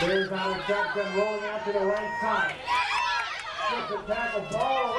There's out of shotgun rolling out to the right side. Gets a tackle, ball